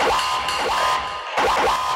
Yeah.